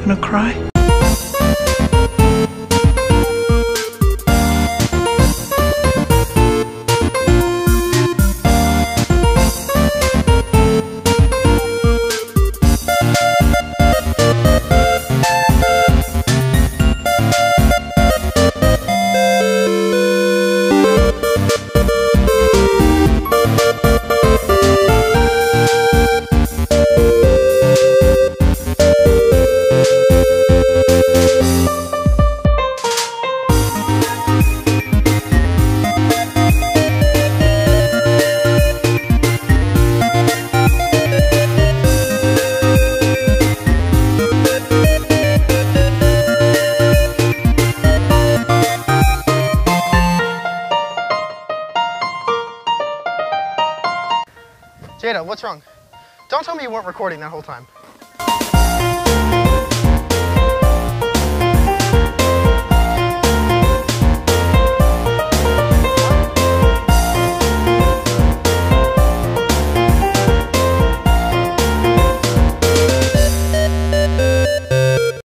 Gonna cry? Jada, what's wrong? Don't tell me you weren't recording that whole time.